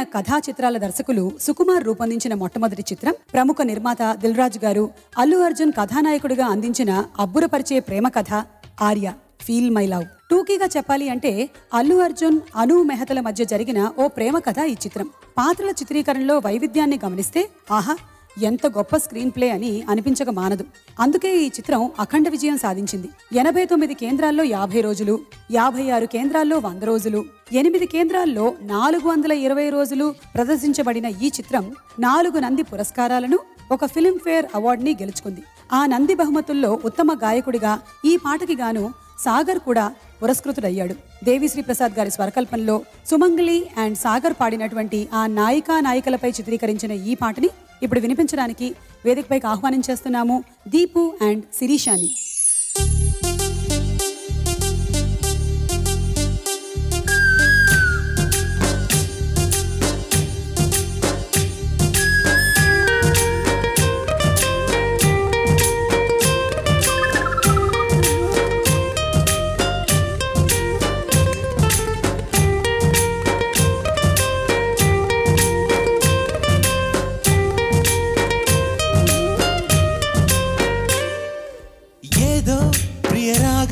అద్భుతమైన కథా చిత్రాల దర్శకులు సుకుమార్ రూపొందించిన మొట్టమొదటి చిత్రం ప్రముఖ నిర్మాత దిల్రాజ్ గారు అల్లు అర్జున్ కథానాయకుడిగా అందించిన అబ్బురపరిచే ప్రేమ కథ ఆర్య ఫీల్ మై లవ్ టూకీగా చెప్పాలి అంటే అల్లు అర్జున్ అను మెహతల మధ్య జరిగిన ఓ ప్రేమ కథ ఈ చిత్రం. పాత్రల చిత్రీకరణలో వైవిధ్యాన్ని గమనిస్తే ఆహా ఎంత గొప్ప స్క్రీన్ ప్లే అని అనిపించక మానదు. అందుకే ఈ చిత్రం అఖండ విజయం సాధించింది. ఎనభై తొమ్మిది కేంద్రాల్లో యాభై రోజులు యాభై ఆరు కేంద్రాల్లో వంద రోజులు ఎనిమిది కేంద్రాల్లో నాలుగు వందల ఇరవై రోజులు ప్రదర్శించబడిన ఈ చిత్రం నాలుగు నంది పురస్కారాలను ఒక ఫిల్మ్ఫేర్ అవార్డుని గెలుచుకుంది. ఆ నంది బహుమతుల్లో ఉత్తమ గాయకుడిగా ఈ పాటకి గాను సాగర్ కూడా పురస్కృతుడయ్యాడు. దేవిశ్రీ ప్రసాద్ గారి స్వరకల్పనలో సుమంగళి అండ్ సాగర్ పాడినటువంటి ఆ నాయికా నాయికలపై చిత్రీకరించిన ఈ పాటని ఇప్పుడు వినిపించడానికి వేదికపైకి ఆహ్వానించేస్తున్నాము దీపు అండ్ శిరీషాని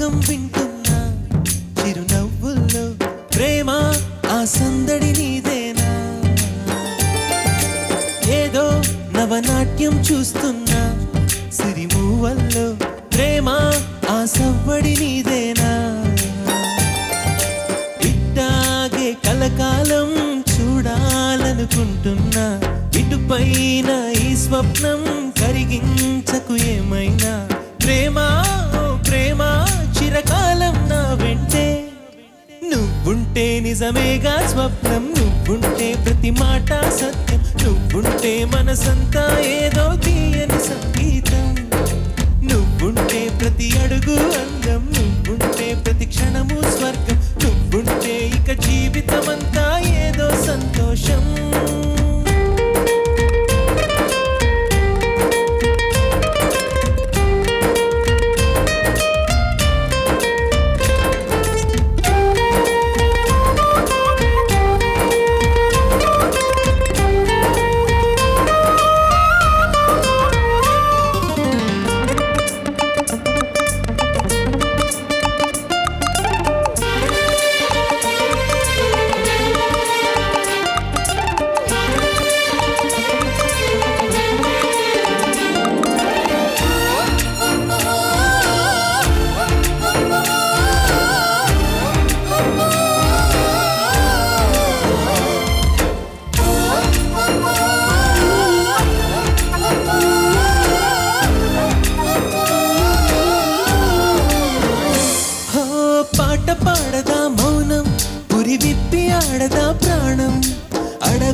ప్రియరాగం వింటున్నా. చిరునవ్వుల్లో ప్రేమ ఆ సందడి నీదేనా? ఏదో నవనాట్యం చూస్తున్నా. సిరిమూవల్లో ప్రేమ ఆ సవ్వడి నీదేనా? ఇట్టాగే కలకాలం చూడాలనుకుంటున్నా. ఇటుపైన ఈ స్వప్నం కరిగించకు ఏమైనా? ప్రేమ ప్రేమా ప్రేమ చిరకాలం నా వెంటే. నువ్వుంటే నిజమేగా స్వప్నం నువ్వుంటే ప్రతి మాట సత్యం నువ్వుంటే మనసంతా ఏదో తీయని సంగీతం. నువ్వుంటే ప్రతి అడుగు అందం నువ్వుంటే ప్రతి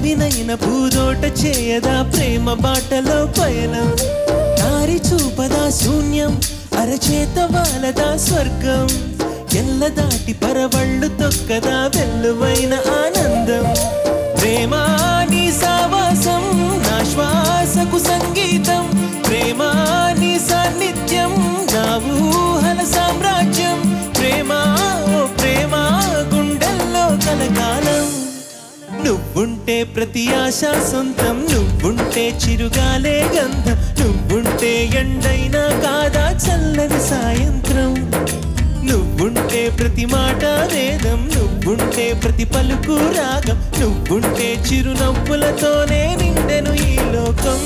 అడవినైన పూదోట చేయదా ప్రేమ బాటలో పయనం. దారి చూపదా శూన్యం అరచేత వాలదా స్వర్గం. ఎల్ల దాటి పరవళ్ళు తొక్కదా వెల్లువైన ఆనందం. ప్రేమ నీ నువ్వుంటే ప్రతి ఆశ సొంతం నువ్వుంటే చిరుగాలే గంధం నువ్వుంటే ఎండైనా కాదా చల్లని సాయంత్రం. నువ్వుంటే ప్రతి మాట వేదం నువ్వుంటే ప్రతి పలుకు రాగం నువ్వుంటే చిరునవ్వులతోనే నిండెను ఈ లోకం.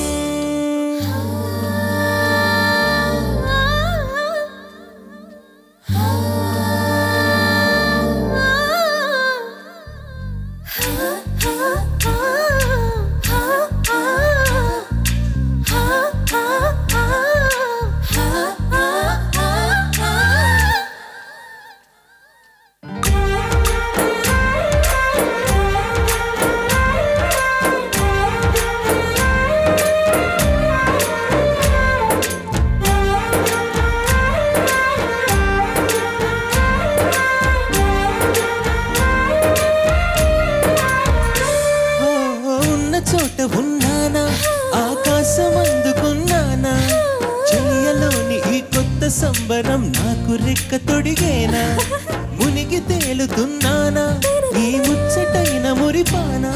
సంబరం నాకు రెక్క తొడిగేనా? మునిగి తేలుతున్నానా? ఈ ముచ్చటైన మురిపానా?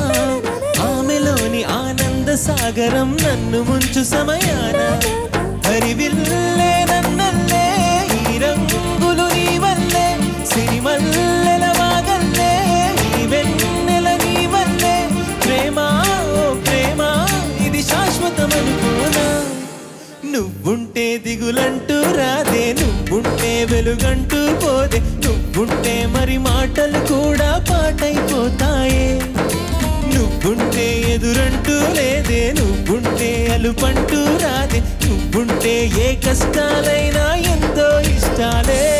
ఆమెలోని ఆనంద సాగరం నన్ను ముంచు సమయాన? హరివిల్లే నన్నల్లే ఈ రంగులు నీ వల్లే సిరిమల్లెల వాగల్లే ఈ వెన్నెల నీ వల్లే. ప్రేమ ఓ ప్రేమ ఇది శాశ్వతమనుకోనా? నువ్వుంటే దిగులంటూ రాదే వెలుగంటూ పోదే. నువ్వుంటే మరి మాటలు కూడా పాటైపోతాయే. నువ్వుంటే ఎదురంటూ లేదే. నువ్వుంటే అలుపంటూ రాదే. నువ్వుంటే ఏ కష్టాలైనా ఎంతో ఇష్టాలే.